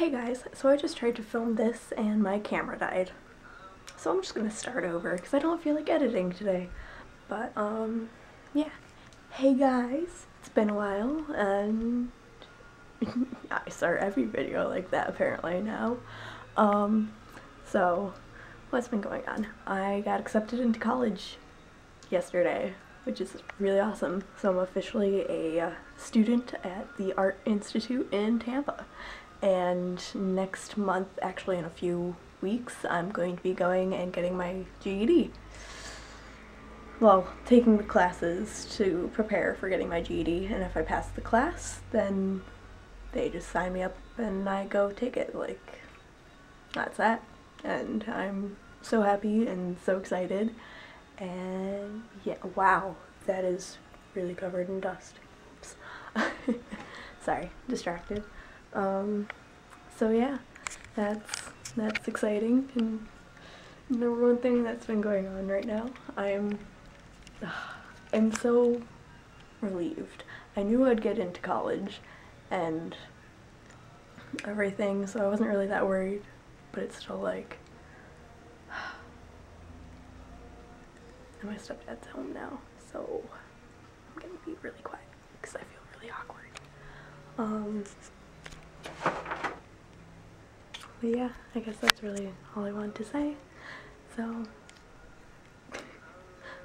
Hey guys, so I just tried to film this and my camera died. So I'm just gonna start over because I don't feel like editing today. But, um, yeah. Hey guys, it's been a while and I start every video like that apparently now. Um, so what's been going on? I got accepted into college yesterday, which is really awesome. So I'm officially a uh, student at the Art Institute in Tampa and next month, actually in a few weeks, I'm going to be going and getting my GED. Well, taking the classes to prepare for getting my GED, and if I pass the class, then they just sign me up and I go take it. Like, that's that. And I'm so happy and so excited. And yeah, wow, that is really covered in dust. Sorry, distracted. Um, so yeah, that's that's exciting and number one thing that's been going on right now. I'm I'm so relieved. I knew I'd get into college and everything, so I wasn't really that worried, but it's still like and my stepdad's home now, so I'm gonna be really quiet because I feel really awkward. Um, but yeah, I guess that's really all I wanted to say. So,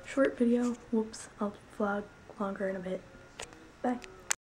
short video. Whoops, I'll vlog longer in a bit. Bye.